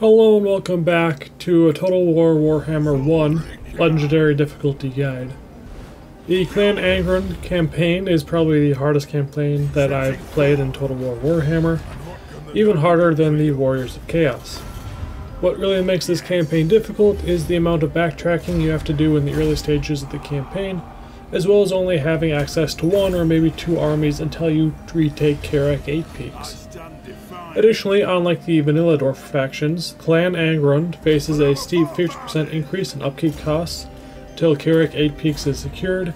Hello and welcome back to a Total War Warhammer 1 Legendary Difficulty Guide. The Clan Angrund campaign is probably the hardest campaign that I've played in Total War Warhammer, even harder than the Warriors of Chaos. What really makes this campaign difficult is the amount of backtracking you have to do in the early stages of the campaign, as well as only having access to one or maybe two armies until you retake Karak 8 Peaks. Additionally, unlike the Vanilla Dwarf factions, Clan Angrund faces a steep 50% increase in upkeep costs until Karak 8 Peaks is secured,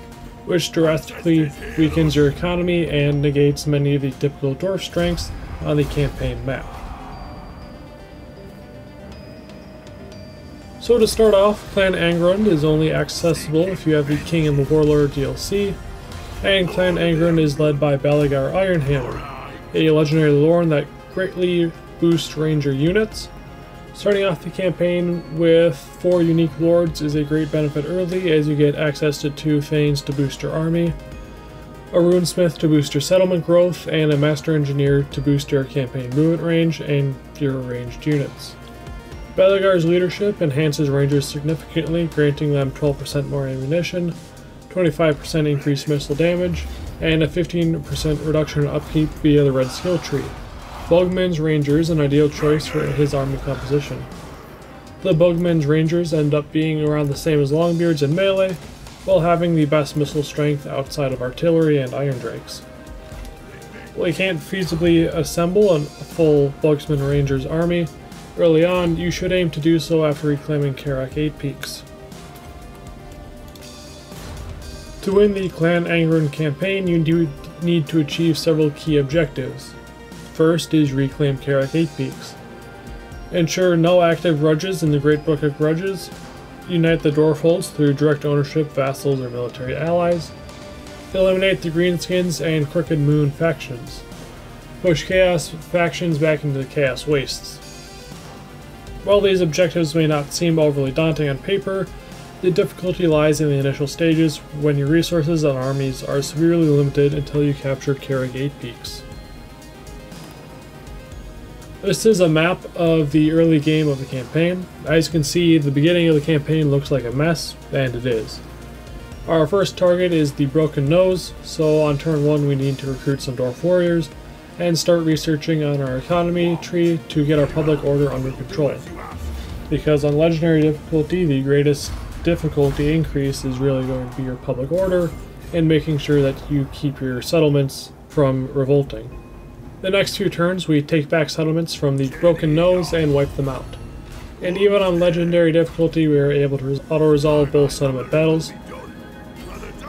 which drastically weakens your economy and negates many of the typical dwarf strengths on the campaign map. So to start off, Clan Angrund is only accessible if you have the King and the Warlord DLC, and Clan Angrund is led by Belegar Ironhammer, a legendary lord that greatly boost ranger units. Starting off the campaign with four unique lords is a great benefit early as you get access to two Thanes to boost your army, a runesmith to boost your settlement growth, and a master engineer to boost your campaign movement range and your ranged units. Belegar's leadership enhances rangers significantly, granting them 12% more ammunition, 25% increased missile damage, and a 15% reduction in upkeep via the red skill tree. Bugman's Rangers an ideal choice for his army composition. The Bugman's Rangers end up being around the same as Longbeards in melee, while having the best missile strength outside of artillery and Iron Drakes. While you can't feasibly assemble a full Bugman's Rangers army, early on you should aim to do so after reclaiming Karak 8 Peaks. To win the Clan Angrund campaign, you do need to achieve several key objectives. First is reclaim Karak 8 Peaks. Ensure no active grudges in the Great Book of Grudges. Unite the Dwarfholds through direct ownership, vassals, or military allies. Eliminate the Greenskins and Crooked Moon factions. Push Chaos factions back into the Chaos Wastes. While these objectives may not seem overly daunting on paper, the difficulty lies in the initial stages when your resources and armies are severely limited until you capture Karak 8 Peaks. This is a map of the early game of the campaign. As you can see, the beginning of the campaign looks like a mess, and it is. Our first target is the Broken Nose, so on turn 1 we need to recruit some Dwarf Warriors, and start researching on our economy tree to get our public order under control. Because on Legendary difficulty, the greatest difficulty increase is really going to be your public order, and making sure that you keep your settlements from revolting. The next few turns, we take back settlements from the Broken Nose and wipe them out. And even on Legendary difficulty, we are able to auto-resolve both settlement battles.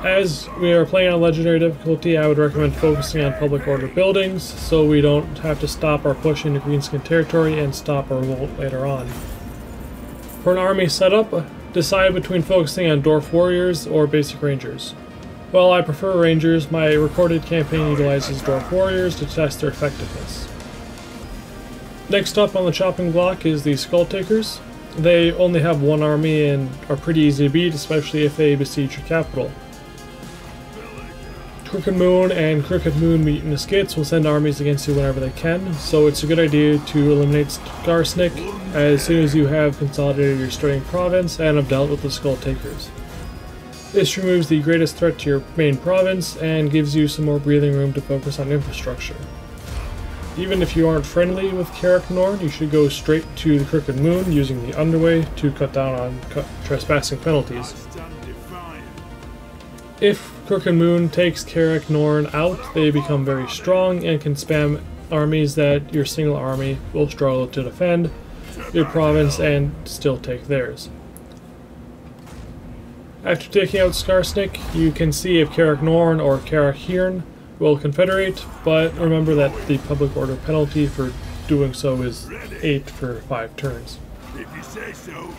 As we are playing on Legendary difficulty, I would recommend focusing on public order buildings, so we don't have to stop our push into Greenskin territory and stop our revolt later on. For an army setup, decide between focusing on Dwarf Warriors or Basic Rangers. While I prefer Rangers, my recorded campaign utilizes Dwarf Warriors to test their effectiveness. Next up on the chopping block is the Skull Takers. They only have one army and are pretty easy to beat, especially if they besiege your capital. Crooked Moon and Crooked Moon Mutinous Gits will send armies against you whenever they can, so it's a good idea to eliminate Skarsnik as soon as you have consolidated your starting province and have dealt with the Skull Takers. This removes the greatest threat to your main province and gives you some more breathing room to focus on infrastructure. Even if you aren't friendly with Karak Norn, you should go straight to the Crooked Moon using the Underway to cut down on trespassing penalties. If Crooked Moon takes Karak Norn out, they become very strong and can spam armies that your single army will struggle to defend your province and still take theirs. After taking out Skarsnik, you can see if Karak Norn or Karak Hirn will confederate, but remember that the public order penalty for doing so is 8 for 5 turns. If you say so.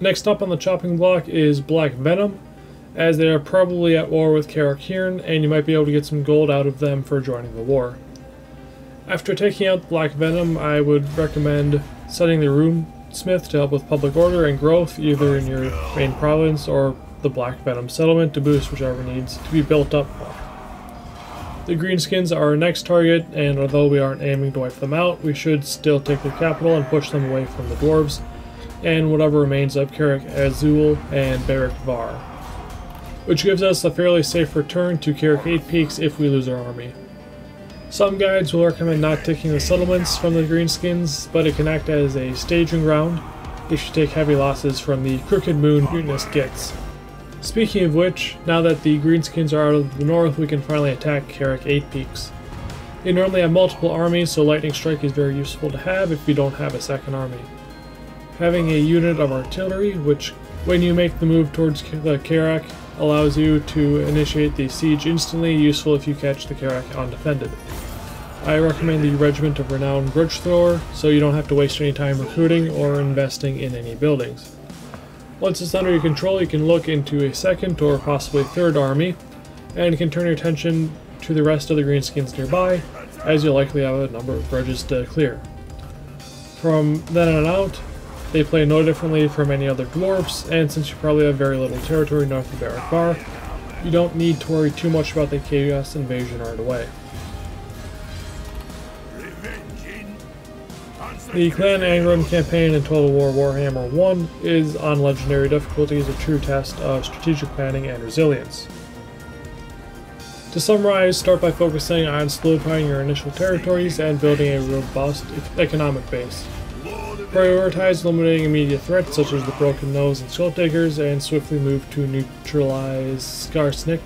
Next up on the chopping block is Black Venom, as they are probably at war with Karak Hirn, and you might be able to get some gold out of them for joining the war. After taking out Black Venom, I would recommend setting the room Smith to help with public order and growth, either in your main province or the Black Venom settlement to boost whichever needs to be built up The Greenskins are our next target, and although we aren't aiming to wipe them out, we should still take their capital and push them away from the dwarves, and whatever remains of Karak Azul and Barak Varr, which gives us a fairly safe return to Karak 8 Peaks if we lose our army. Some guides will recommend not taking the settlements from the Greenskins, but it can act as a staging ground if you take heavy losses from the Crooked Moon Mutinous Gits. Speaking of which, now that the Greenskins are out of the north, we can finally attack Karak 8 Peaks. They normally have multiple armies, so Lightning Strike is very useful to have if you don't have a second army. Having a unit of artillery, which when you make the move towards the Karak, allows you to initiate the siege instantly, useful if you catch the Karak undefended. I recommend the Regiment of Renowned Grudge Thrower, so you don't have to waste any time recruiting or investing in any buildings. Once it's under your control, you can look into a second or possibly third army, and can turn your attention to the rest of the greenskins nearby, as you'll likely have a number of grudges to clear. From then on out, they play no differently from any other dwarfs, and since you probably have very little territory north of Barak Varr, you don't need to worry too much about the Chaos invasion right away. The Clan Angrund campaign in Total War Warhammer 1 is on legendary difficulty difficulties a true test of strategic planning and resilience. To summarize, start by focusing on solidifying your initial territories and building a robust economic base. Prioritize eliminating immediate threats such as the Broken Nose and Skull Diggers, and swiftly move to neutralize Skarsnik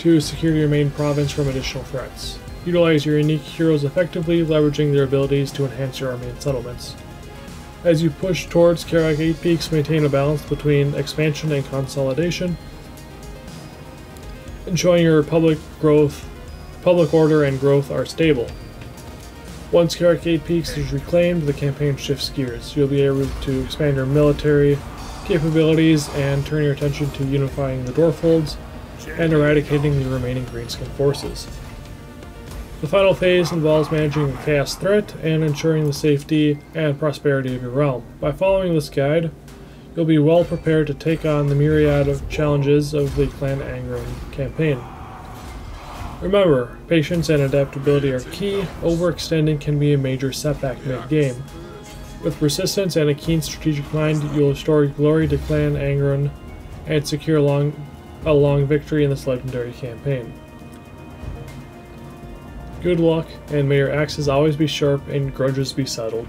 to secure your main province from additional threats. Utilize your unique heroes effectively, leveraging their abilities to enhance your army and settlements. As you push towards Karak 8 Peaks, maintain a balance between expansion and consolidation, ensuring your public growth, public order and growth are stable. Once Karak 8 Peaks is reclaimed, the campaign shifts gears. You'll be able to expand your military capabilities and turn your attention to unifying the Dwarfholds and eradicating the remaining Greenskin forces. The final phase involves managing the chaos threat and ensuring the safety and prosperity of your realm. By following this guide, you'll be well prepared to take on the myriad of challenges of the Clan Angrund campaign. Remember, patience and adaptability are key, overextending can be a major setback mid-game. With persistence and a keen strategic mind, you'll restore glory to Clan Angrund and secure long, a long victory in this legendary campaign. Good luck, and may your axes always be sharp and grudges be settled.